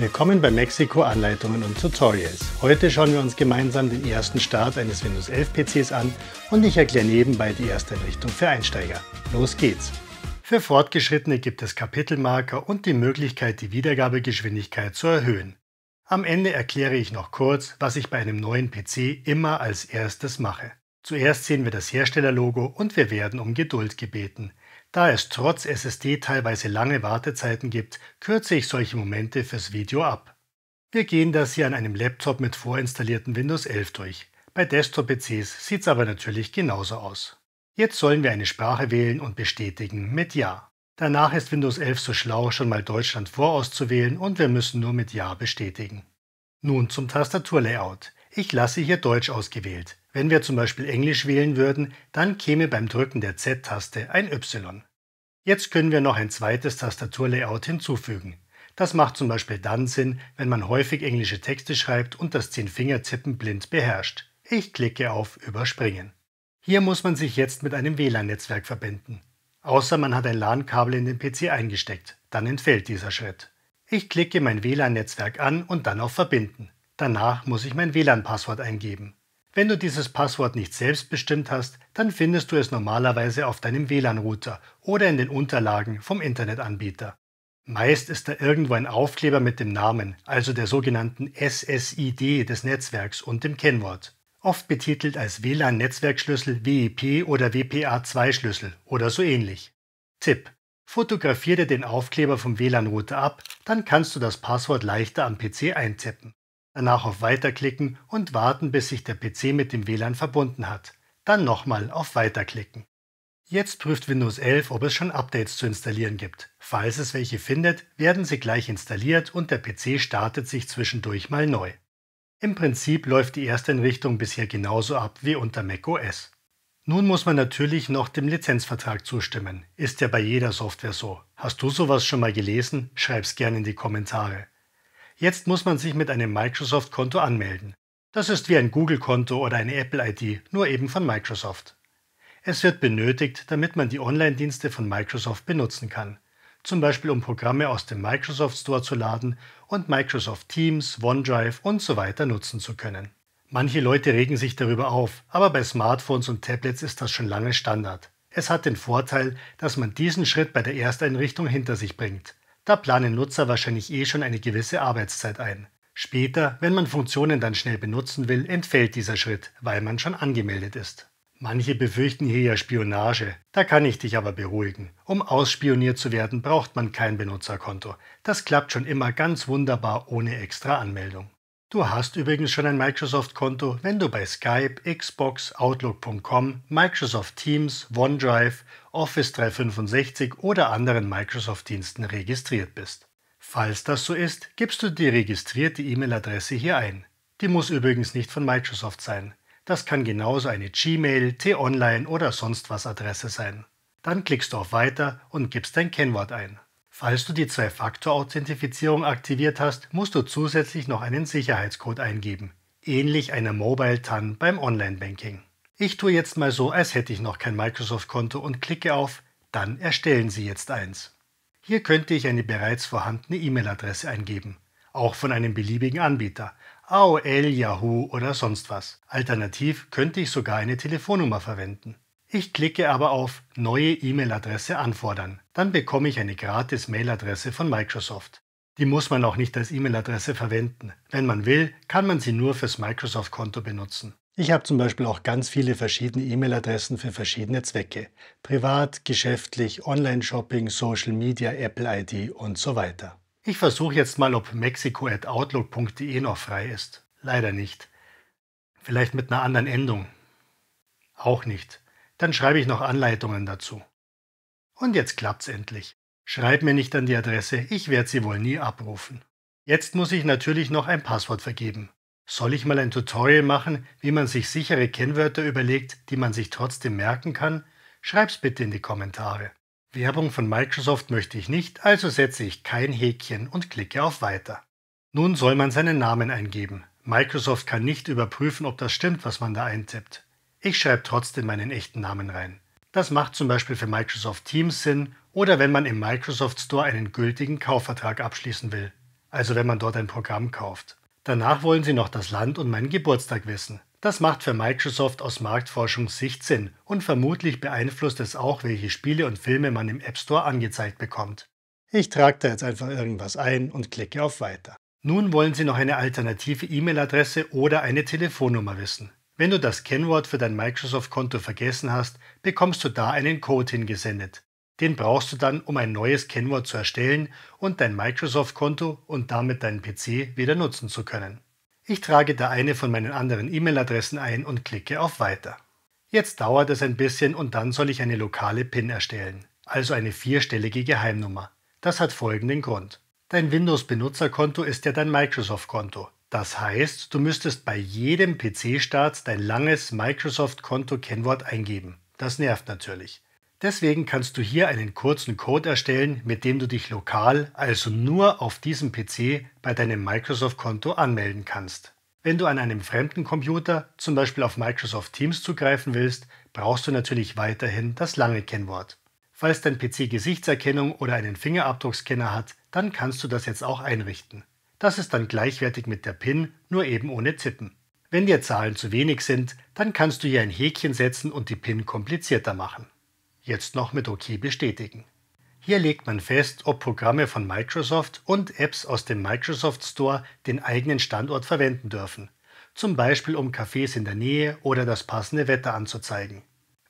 Willkommen bei Mexiko Anleitungen und Tutorials. Heute schauen wir uns gemeinsam den ersten Start eines Windows 11 PCs an und ich erkläre nebenbei die erste Einrichtung für Einsteiger. Los geht's! Für Fortgeschrittene gibt es Kapitelmarker und die Möglichkeit, die Wiedergabegeschwindigkeit zu erhöhen. Am Ende erkläre ich noch kurz, was ich bei einem neuen PC immer als erstes mache. Zuerst sehen wir das Herstellerlogo und wir werden um Geduld gebeten. Da es trotz SSD teilweise lange Wartezeiten gibt, kürze ich solche Momente fürs Video ab. Wir gehen das hier an einem Laptop mit vorinstallierten Windows 11 durch. Bei Desktop-PCs sieht es aber natürlich genauso aus. Jetzt sollen wir eine Sprache wählen und bestätigen mit Ja. Danach ist Windows 11 so schlau, schon mal Deutschland vorauszuwählen und wir müssen nur mit Ja bestätigen. Nun zum Tastaturlayout. Ich lasse hier Deutsch ausgewählt. Wenn wir zum Beispiel Englisch wählen würden, dann käme beim Drücken der Z-Taste ein Y. Jetzt können wir noch ein zweites Tastaturlayout hinzufügen. Das macht zum Beispiel dann Sinn, wenn man häufig englische Texte schreibt und das Zehn-Finger-Tippen blind beherrscht. Ich klicke auf Überspringen. Hier muss man sich jetzt mit einem WLAN-Netzwerk verbinden. Außer man hat ein LAN-Kabel in den PC eingesteckt, dann entfällt dieser Schritt. Ich klicke mein WLAN-Netzwerk an und dann auf Verbinden. Danach muss ich mein WLAN-Passwort eingeben. Wenn du dieses Passwort nicht selbst bestimmt hast, dann findest du es normalerweise auf deinem WLAN-Router oder in den Unterlagen vom Internetanbieter. Meist ist da irgendwo ein Aufkleber mit dem Namen, also der sogenannten SSID des Netzwerks und dem Kennwort. Oft betitelt als WLAN-Netzwerkschlüssel WIP oder WPA2-Schlüssel oder so ähnlich. Tipp: Fotografiere den Aufkleber vom WLAN-Router ab, dann kannst du das Passwort leichter am PC eintippen danach auf Weiterklicken und warten, bis sich der PC mit dem WLAN verbunden hat. Dann nochmal auf Weiterklicken. Jetzt prüft Windows 11, ob es schon Updates zu installieren gibt. Falls es welche findet, werden sie gleich installiert und der PC startet sich zwischendurch mal neu. Im Prinzip läuft die erste Einrichtung bisher genauso ab wie unter macOS. Nun muss man natürlich noch dem Lizenzvertrag zustimmen. Ist ja bei jeder Software so. Hast du sowas schon mal gelesen? Schreib's gerne in die Kommentare. Jetzt muss man sich mit einem Microsoft-Konto anmelden. Das ist wie ein Google-Konto oder eine Apple-ID, nur eben von Microsoft. Es wird benötigt, damit man die Online-Dienste von Microsoft benutzen kann. Zum Beispiel um Programme aus dem Microsoft Store zu laden und Microsoft Teams, OneDrive und so weiter nutzen zu können. Manche Leute regen sich darüber auf, aber bei Smartphones und Tablets ist das schon lange Standard. Es hat den Vorteil, dass man diesen Schritt bei der Ersteinrichtung hinter sich bringt. Da planen Nutzer wahrscheinlich eh schon eine gewisse Arbeitszeit ein. Später, wenn man Funktionen dann schnell benutzen will, entfällt dieser Schritt, weil man schon angemeldet ist. Manche befürchten hier ja Spionage, da kann ich dich aber beruhigen. Um ausspioniert zu werden, braucht man kein Benutzerkonto. Das klappt schon immer ganz wunderbar ohne extra Anmeldung. Du hast übrigens schon ein Microsoft-Konto, wenn du bei Skype, Xbox, Outlook.com, Microsoft Teams, OneDrive, Office 365 oder anderen Microsoft-Diensten registriert bist. Falls das so ist, gibst du die registrierte E-Mail-Adresse hier ein. Die muss übrigens nicht von Microsoft sein. Das kann genauso eine Gmail, T-Online oder sonst was Adresse sein. Dann klickst du auf Weiter und gibst dein Kennwort ein. Falls du die Zwei-Faktor-Authentifizierung aktiviert hast, musst du zusätzlich noch einen Sicherheitscode eingeben, ähnlich einer Mobile TAN beim Online-Banking. Ich tue jetzt mal so, als hätte ich noch kein Microsoft-Konto und klicke auf Dann erstellen Sie jetzt eins. Hier könnte ich eine bereits vorhandene E-Mail-Adresse eingeben, auch von einem beliebigen Anbieter, AOL, Yahoo oder sonst was. Alternativ könnte ich sogar eine Telefonnummer verwenden. Ich klicke aber auf Neue E-Mail-Adresse anfordern. Dann bekomme ich eine gratis Mail-Adresse von Microsoft. Die muss man auch nicht als E-Mail-Adresse verwenden. Wenn man will, kann man sie nur fürs Microsoft-Konto benutzen. Ich habe zum Beispiel auch ganz viele verschiedene E-Mail-Adressen für verschiedene Zwecke. Privat, geschäftlich, Online-Shopping, Social Media, Apple-ID und so weiter. Ich versuche jetzt mal, ob mexico.outlook.de noch frei ist. Leider nicht. Vielleicht mit einer anderen Endung. Auch nicht. Dann schreibe ich noch Anleitungen dazu. Und jetzt klappt's endlich. Schreib mir nicht an die Adresse, ich werde sie wohl nie abrufen. Jetzt muss ich natürlich noch ein Passwort vergeben. Soll ich mal ein Tutorial machen, wie man sich sichere Kennwörter überlegt, die man sich trotzdem merken kann? Schreib's bitte in die Kommentare. Werbung von Microsoft möchte ich nicht, also setze ich kein Häkchen und klicke auf Weiter. Nun soll man seinen Namen eingeben. Microsoft kann nicht überprüfen, ob das stimmt, was man da eintippt. Ich schreibe trotzdem meinen echten Namen rein. Das macht zum Beispiel für Microsoft Teams Sinn oder wenn man im Microsoft Store einen gültigen Kaufvertrag abschließen will. also wenn man dort ein Programm kauft. Danach wollen sie noch das Land und meinen Geburtstag wissen. Das macht für Microsoft aus Marktforschungssicht Sinn und vermutlich beeinflusst es auch, welche Spiele und Filme man im App Store angezeigt bekommt. Ich trage da jetzt einfach irgendwas ein und klicke auf Weiter. Nun wollen Sie noch eine alternative E-Mail-Adresse oder eine Telefonnummer wissen. Wenn du das Kennwort für dein Microsoft-Konto vergessen hast, bekommst du da einen Code hingesendet. Den brauchst du dann, um ein neues Kennwort zu erstellen und dein Microsoft-Konto und damit deinen PC wieder nutzen zu können. Ich trage da eine von meinen anderen E-Mail-Adressen ein und klicke auf Weiter. Jetzt dauert es ein bisschen und dann soll ich eine lokale PIN erstellen, also eine vierstellige Geheimnummer. Das hat folgenden Grund. Dein Windows-Benutzerkonto ist ja dein Microsoft-Konto. Das heißt, du müsstest bei jedem PC-Start dein langes Microsoft-Konto-Kennwort eingeben. Das nervt natürlich. Deswegen kannst du hier einen kurzen Code erstellen, mit dem du dich lokal, also nur auf diesem PC, bei deinem Microsoft-Konto anmelden kannst. Wenn du an einem fremden Computer, zum Beispiel auf Microsoft Teams zugreifen willst, brauchst du natürlich weiterhin das lange Kennwort. Falls dein PC Gesichtserkennung oder einen Fingerabdruckscanner hat, dann kannst du das jetzt auch einrichten. Das ist dann gleichwertig mit der PIN, nur eben ohne Tippen. Wenn dir Zahlen zu wenig sind, dann kannst du hier ein Häkchen setzen und die PIN komplizierter machen. Jetzt noch mit OK bestätigen. Hier legt man fest, ob Programme von Microsoft und Apps aus dem Microsoft Store den eigenen Standort verwenden dürfen, zum Beispiel um Cafés in der Nähe oder das passende Wetter anzuzeigen.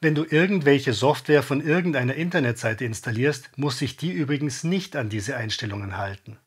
Wenn du irgendwelche Software von irgendeiner Internetseite installierst, muss sich die übrigens nicht an diese Einstellungen halten.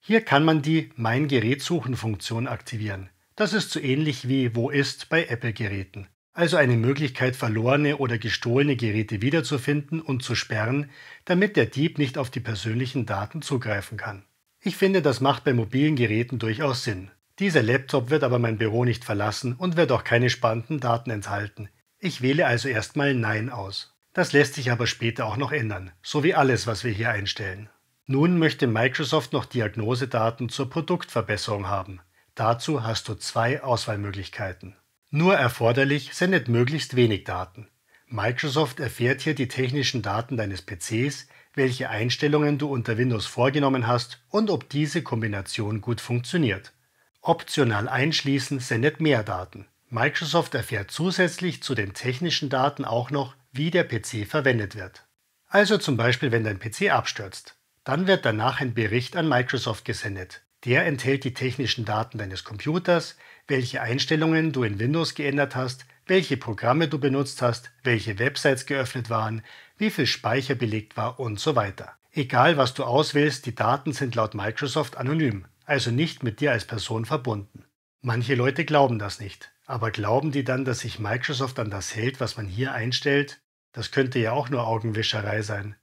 Hier kann man die Mein Gerät suchen Funktion aktivieren. Das ist so ähnlich wie Wo ist bei Apple-Geräten also eine Möglichkeit, verlorene oder gestohlene Geräte wiederzufinden und zu sperren, damit der Dieb nicht auf die persönlichen Daten zugreifen kann. Ich finde, das macht bei mobilen Geräten durchaus Sinn. Dieser Laptop wird aber mein Büro nicht verlassen und wird auch keine spannenden Daten enthalten. Ich wähle also erstmal Nein aus. Das lässt sich aber später auch noch ändern, so wie alles, was wir hier einstellen. Nun möchte Microsoft noch Diagnosedaten zur Produktverbesserung haben. Dazu hast du zwei Auswahlmöglichkeiten. Nur erforderlich sendet möglichst wenig Daten. Microsoft erfährt hier die technischen Daten deines PCs, welche Einstellungen du unter Windows vorgenommen hast und ob diese Kombination gut funktioniert. Optional einschließen sendet mehr Daten. Microsoft erfährt zusätzlich zu den technischen Daten auch noch, wie der PC verwendet wird. Also zum Beispiel, wenn dein PC abstürzt. Dann wird danach ein Bericht an Microsoft gesendet. Der enthält die technischen Daten deines Computers, welche Einstellungen du in Windows geändert hast, welche Programme du benutzt hast, welche Websites geöffnet waren, wie viel Speicher belegt war und so weiter. Egal was du auswählst, die Daten sind laut Microsoft anonym, also nicht mit dir als Person verbunden. Manche Leute glauben das nicht, aber glauben die dann, dass sich Microsoft an das hält, was man hier einstellt? Das könnte ja auch nur Augenwischerei sein.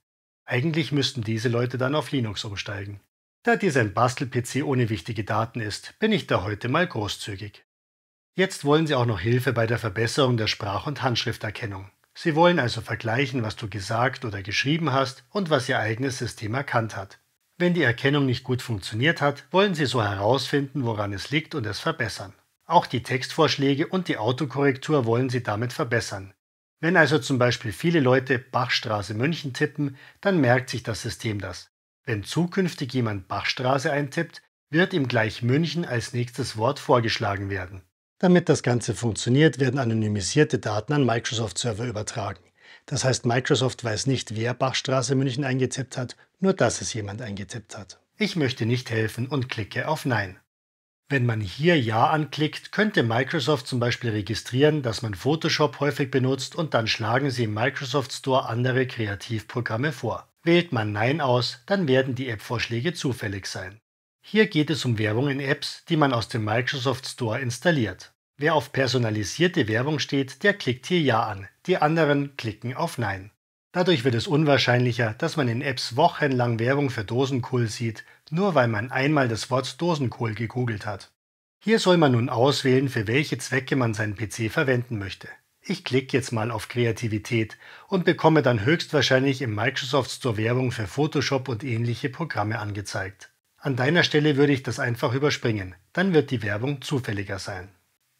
Eigentlich müssten diese Leute dann auf Linux umsteigen. Da dies ein Bastel-PC ohne wichtige Daten ist, bin ich da heute mal großzügig. Jetzt wollen Sie auch noch Hilfe bei der Verbesserung der Sprach- und Handschrifterkennung. Sie wollen also vergleichen, was du gesagt oder geschrieben hast und was Ihr eigenes System erkannt hat. Wenn die Erkennung nicht gut funktioniert hat, wollen Sie so herausfinden, woran es liegt und es verbessern. Auch die Textvorschläge und die Autokorrektur wollen Sie damit verbessern. Wenn also zum Beispiel viele Leute Bachstraße München tippen, dann merkt sich das System das. Wenn zukünftig jemand Bachstraße eintippt, wird ihm gleich München als nächstes Wort vorgeschlagen werden. Damit das Ganze funktioniert, werden anonymisierte Daten an Microsoft-Server übertragen. Das heißt, Microsoft weiß nicht, wer Bachstraße München eingetippt hat, nur dass es jemand eingetippt hat. Ich möchte nicht helfen und klicke auf Nein. Wenn man hier Ja anklickt, könnte Microsoft zum Beispiel registrieren, dass man Photoshop häufig benutzt und dann schlagen sie im Microsoft Store andere Kreativprogramme vor. Wählt man Nein aus, dann werden die App-Vorschläge zufällig sein. Hier geht es um Werbung in Apps, die man aus dem Microsoft Store installiert. Wer auf personalisierte Werbung steht, der klickt hier Ja an, die anderen klicken auf Nein. Dadurch wird es unwahrscheinlicher, dass man in Apps wochenlang Werbung für Dosenkohl sieht, nur weil man einmal das Wort Dosenkohl gegoogelt hat. Hier soll man nun auswählen, für welche Zwecke man seinen PC verwenden möchte. Ich klicke jetzt mal auf Kreativität und bekomme dann höchstwahrscheinlich im Microsoft Store Werbung für Photoshop und ähnliche Programme angezeigt. An deiner Stelle würde ich das einfach überspringen, dann wird die Werbung zufälliger sein.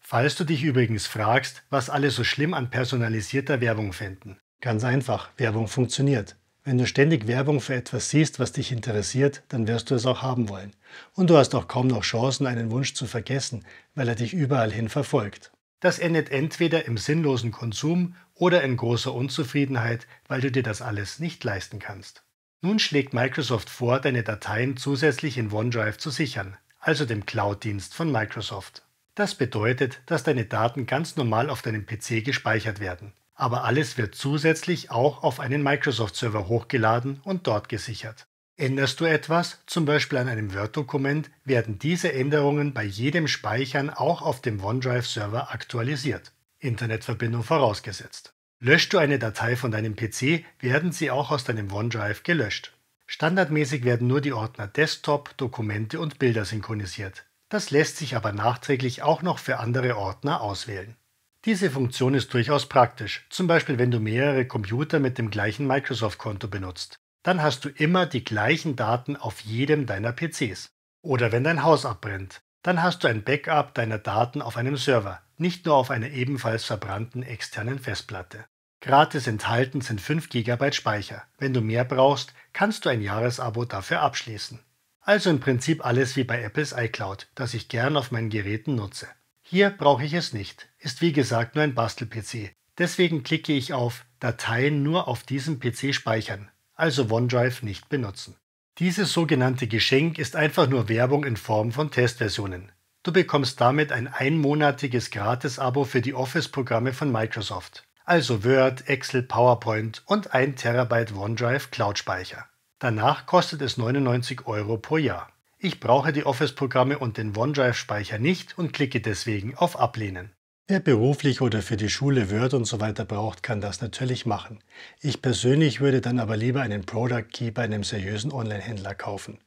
Falls du dich übrigens fragst, was alle so schlimm an personalisierter Werbung finden. Ganz einfach, Werbung funktioniert. Wenn du ständig Werbung für etwas siehst, was dich interessiert, dann wirst du es auch haben wollen. Und du hast auch kaum noch Chancen, einen Wunsch zu vergessen, weil er dich überall hin verfolgt. Das endet entweder im sinnlosen Konsum oder in großer Unzufriedenheit, weil du dir das alles nicht leisten kannst. Nun schlägt Microsoft vor, deine Dateien zusätzlich in OneDrive zu sichern, also dem Cloud-Dienst von Microsoft. Das bedeutet, dass deine Daten ganz normal auf deinem PC gespeichert werden aber alles wird zusätzlich auch auf einen Microsoft-Server hochgeladen und dort gesichert. Änderst du etwas, zum Beispiel an einem Word-Dokument, werden diese Änderungen bei jedem Speichern auch auf dem OneDrive-Server aktualisiert. Internetverbindung vorausgesetzt. Löschst du eine Datei von deinem PC, werden sie auch aus deinem OneDrive gelöscht. Standardmäßig werden nur die Ordner Desktop, Dokumente und Bilder synchronisiert. Das lässt sich aber nachträglich auch noch für andere Ordner auswählen. Diese Funktion ist durchaus praktisch, zum Beispiel wenn du mehrere Computer mit dem gleichen Microsoft-Konto benutzt. Dann hast du immer die gleichen Daten auf jedem deiner PCs. Oder wenn dein Haus abbrennt, dann hast du ein Backup deiner Daten auf einem Server, nicht nur auf einer ebenfalls verbrannten externen Festplatte. Gratis enthalten sind 5 GB Speicher. Wenn du mehr brauchst, kannst du ein Jahresabo dafür abschließen. Also im Prinzip alles wie bei Apples iCloud, das ich gern auf meinen Geräten nutze. Hier brauche ich es nicht, ist wie gesagt nur ein Bastel-PC. Deswegen klicke ich auf Dateien nur auf diesem PC speichern, also OneDrive nicht benutzen. Dieses sogenannte Geschenk ist einfach nur Werbung in Form von Testversionen. Du bekommst damit ein einmonatiges Gratis-Abo für die Office-Programme von Microsoft, also Word, Excel, PowerPoint und 1 Terabyte OneDrive Cloud-Speicher. Danach kostet es 99 Euro pro Jahr. Ich brauche die Office-Programme und den OneDrive-Speicher nicht und klicke deswegen auf Ablehnen. Wer beruflich oder für die Schule Word und so weiter braucht, kann das natürlich machen. Ich persönlich würde dann aber lieber einen Product Key bei einem seriösen Online-Händler kaufen.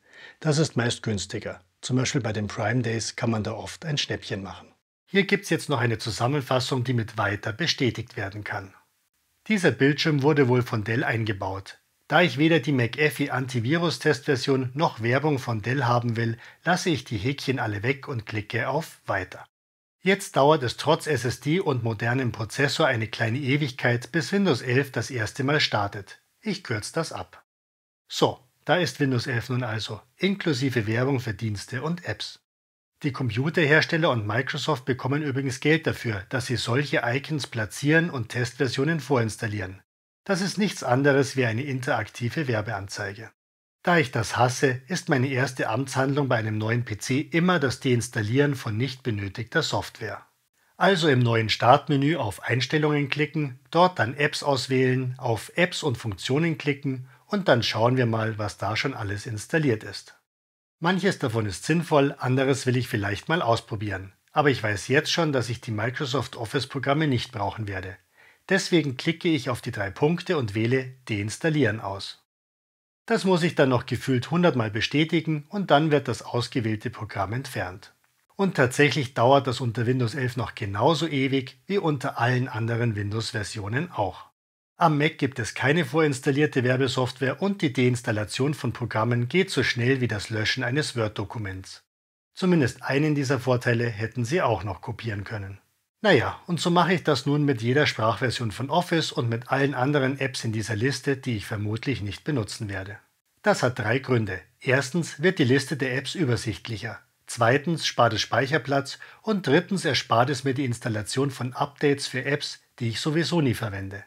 Das ist meist günstiger. Zum Beispiel bei den Prime Days kann man da oft ein Schnäppchen machen. Hier gibt es jetzt noch eine Zusammenfassung, die mit weiter bestätigt werden kann. Dieser Bildschirm wurde wohl von Dell eingebaut. Da ich weder die McAfee Antivirus-Testversion noch Werbung von Dell haben will, lasse ich die Häkchen alle weg und klicke auf Weiter. Jetzt dauert es trotz SSD und modernem Prozessor eine kleine Ewigkeit, bis Windows 11 das erste Mal startet. Ich kürze das ab. So, da ist Windows 11 nun also, inklusive Werbung für Dienste und Apps. Die Computerhersteller und Microsoft bekommen übrigens Geld dafür, dass sie solche Icons platzieren und Testversionen vorinstallieren. Das ist nichts anderes wie eine interaktive Werbeanzeige. Da ich das hasse, ist meine erste Amtshandlung bei einem neuen PC immer das Deinstallieren von nicht benötigter Software. Also im neuen Startmenü auf Einstellungen klicken, dort dann Apps auswählen, auf Apps und Funktionen klicken und dann schauen wir mal, was da schon alles installiert ist. Manches davon ist sinnvoll, anderes will ich vielleicht mal ausprobieren. Aber ich weiß jetzt schon, dass ich die Microsoft Office Programme nicht brauchen werde. Deswegen klicke ich auf die drei Punkte und wähle Deinstallieren aus. Das muss ich dann noch gefühlt 100 Mal bestätigen und dann wird das ausgewählte Programm entfernt. Und tatsächlich dauert das unter Windows 11 noch genauso ewig wie unter allen anderen Windows-Versionen auch. Am Mac gibt es keine vorinstallierte Werbesoftware und die Deinstallation von Programmen geht so schnell wie das Löschen eines Word-Dokuments. Zumindest einen dieser Vorteile hätten Sie auch noch kopieren können. Naja, und so mache ich das nun mit jeder Sprachversion von Office und mit allen anderen Apps in dieser Liste, die ich vermutlich nicht benutzen werde. Das hat drei Gründe. Erstens wird die Liste der Apps übersichtlicher. Zweitens spart es Speicherplatz und drittens erspart es mir die Installation von Updates für Apps, die ich sowieso nie verwende.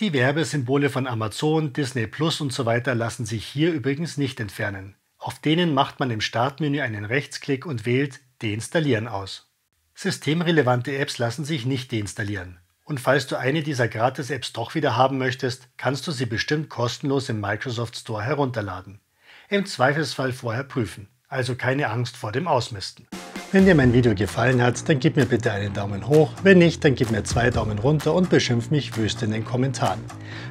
Die Werbesymbole von Amazon, Disney Plus und so weiter lassen sich hier übrigens nicht entfernen. Auf denen macht man im Startmenü einen Rechtsklick und wählt Deinstallieren aus. Systemrelevante Apps lassen sich nicht deinstallieren. Und falls du eine dieser Gratis-Apps doch wieder haben möchtest, kannst du sie bestimmt kostenlos im Microsoft Store herunterladen. Im Zweifelsfall vorher prüfen, also keine Angst vor dem Ausmisten. Wenn dir mein Video gefallen hat, dann gib mir bitte einen Daumen hoch, wenn nicht, dann gib mir zwei Daumen runter und beschimpf mich wüst in den Kommentaren.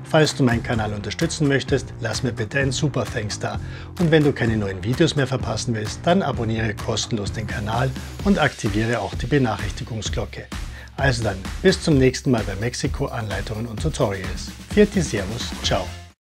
Falls du meinen Kanal unterstützen möchtest, lass mir bitte ein Super Thanks da. Und wenn du keine neuen Videos mehr verpassen willst, dann abonniere kostenlos den Kanal und aktiviere auch die Benachrichtigungsglocke. Also dann, bis zum nächsten Mal bei Mexiko Anleitungen und Tutorials. Vierte Servus, ciao.